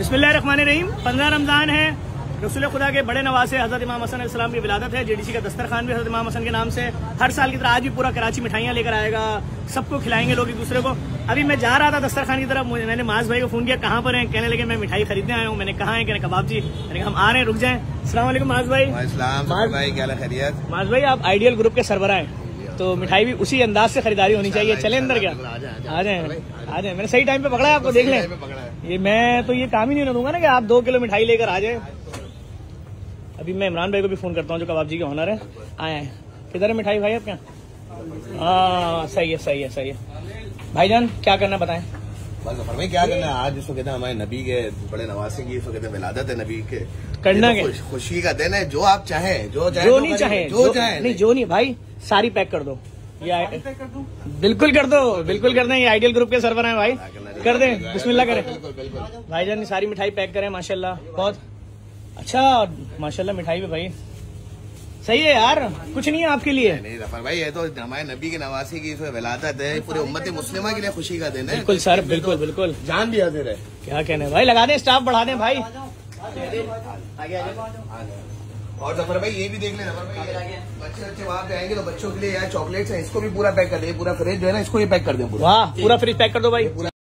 रहीम पंद्रह रमज़ान है। रसूल खुदा के बड़े नवासे हज़रत इमाम हसन इस्लाम की विलादत है। जेडीसी का दस्तरखान भी हज़रत इमाम हसन के नाम से। हर साल की तरह आज भी पूरा कराची मिठाइयाँ लेकर आएगा। सबको खिलाएँगे लोग एक दूसरे को। अभी मैं जा रहा था दस्तरखान की तरफ़। मैंने माज भाई को फ़ोन किया कहाँ पर है? कहने लगे मैं मिठाई खरीदने आया हूँ। मैंने कहा है? कहने कबाब जी मैंने हम आ रहे हैं रुक जाए। असल माज भाई। माज भाई आप आइडियल ग्रुप के सरबरा हैं। तो मिठाई भी उसी अंदाज से खरीदारी होनी चाहिए। चले अंदर क्या? आ जाए आ जाए मैंने सही टाइम पे पकड़ा है आपको देख लें। ये मैं तो ये काम ही नहीं दूँगा ना कि आप दो किलो मिठाई लेकर आ जाए। अभी मैं इमरान भाई को भी फ़ोन करता हूँ जो कबाब जी के ऑनर है। आए हैं। किधर है मिठाई भाई आपके क्या हाँ सही है सही है सही है। भाईजान क्या करना बताएँ? बस क्या करना है? आज इसको कहते हैं हमारे नबी के बड़े नवासे की इसको कहते हैं विलादत है नबी के। करना तो खुशी का दिन है जो आप चाहे जो चाहे जो नहीं चाहे जो चाहे। नहीं जो नहीं भाई सारी पैक कर दो। ये बिल्कुल कर दो बिल्कुल कर दें ये आइडियल ग्रुप के सर्वर हैं भाई। कर दें बिस्मिल्लाह करें। बिल्कुल बिल्कुल भाईजान ने सारी मिठाई पैक करें माशाल्लाह बहुत। अच्छा माशाल्लाह मिठाई भी भाई। सही है यार कुछ नहीं है आपके लिए। नहीं रफर भाई ये तो हमारे नबी के नवासी की इसमें विलादत है पूरे उम्मत मुस्लिमा के लिए खुशी का दिन है। बिल्कुल सर बिल्कुल बिल्कुल। जान भी हाजिर है क्या कहने भाई लगा दें स्टाफ बढ़ा दें भाई। और ज़फ़र भाई ये भी देख ले ज़फ़र भाई बच्चे बच्चे वहाँ पे आएँगे तो बच्चों के लिए यार चॉकलेट्स है इसको भी पूरा पैक कर दे पूरा फ्रिज जो है ना इसको ये पैक कर दे पूरा। पूरा फ्रिज पैक कर दो भाई। पूरा